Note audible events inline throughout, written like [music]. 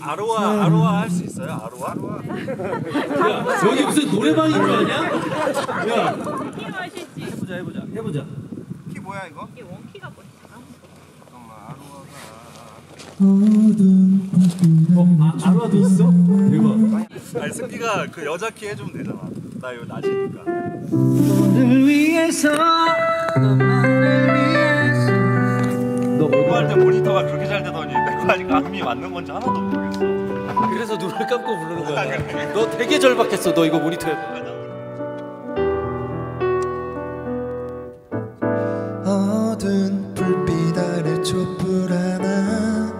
아로아 아로아 할 수 있어요? 아로아? 야, [laughs] 여기 무슨 노래방인 거 아니야? 야, 키 맛있지. 해보자, 해보자, 해보자. 키 뭐야 이거? 이게 원키가 뭐야? 잠깐만 아로아가 어, 아, 아로아도 있어? 대박. 아니 승기가 그 여자 키 해주면 되잖아 나 이거 낮이니까 너를 위해서, 너만을 위해서. 너 공부할때 모니터가 그렇게 잘 내거 아직 감이 맞는 건지 하나도 모르겠어 그래서 눈을 감고 부르는 거야. 너 되게 절박했어. 너 이거 모니터에. 어두운 불빛 아래 촛불 하나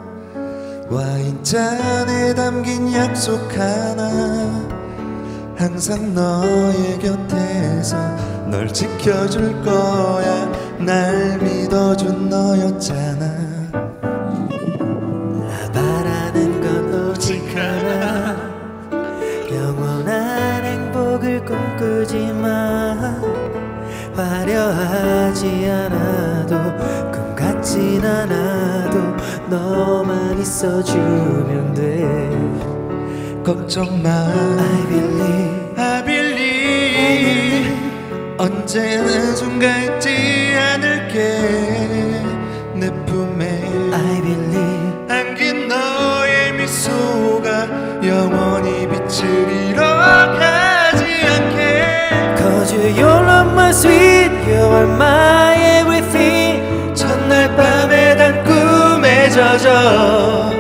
와인잔에 담긴 약속 하나 항상 너의 곁에서 널 지켜줄 거야 날 믿어준 너였잖아 영원한 행복을 꿈꾸지만 화려하지 않아도 꿈 같진 않아도 너만 있어주면 돼. 걱정 마. I believe. I believe. 언제나 있지 않을게 sweet You are my everything. 첫날 밤에 단 꿈에 젖어.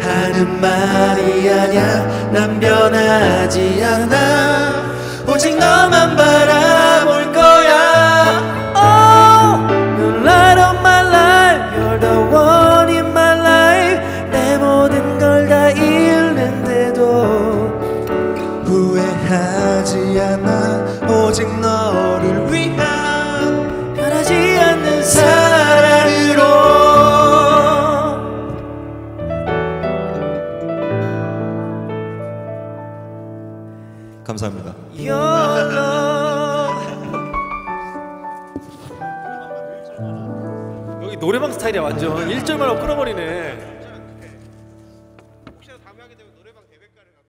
하는 말이 아냐 난 변하지 않아. 오직 너만 바라 감사합니다. 여기 노래방 스타일이야 완전. 1절만 하고 끊어버리네.